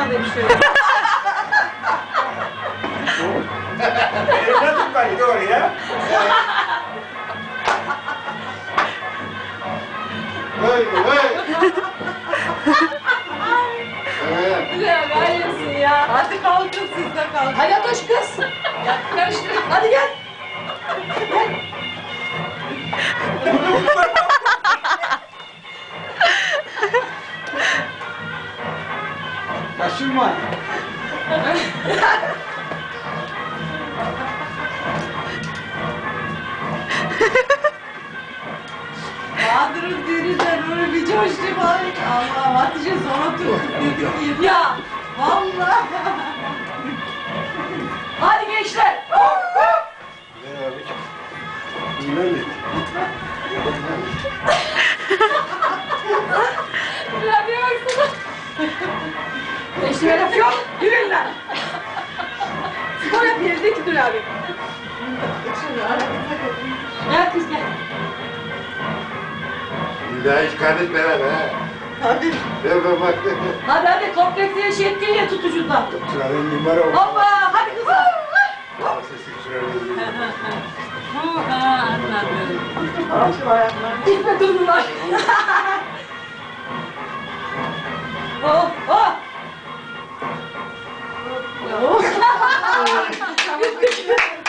alayım şöyle. Evladım kaydı oraya. Vay vay. Evet. Güzel ya. Hadi kalkın siz de kalkın. Hadi koş kız. Ya karıştır. Hadi gel. Kaşınma. Bahadır'ın düğününden öyle bir coştu var. Allah Hatice sonra tuttu. ya vallahi. Hadi gençler. Güvenlik. Abi Laf yok. Lan. Spor yap yerindeki dur abi. Gel kız gel. Bir daha hiç beraber ha. Hadi. Ben ben bak. Hadi hadi kompleksleri şey ettin ya tutucundan. Sıranın numara oldu. Hoppa hadi kızım. Sesi sıranın Bu ha anladım. İlk ve durumlar. Thank you.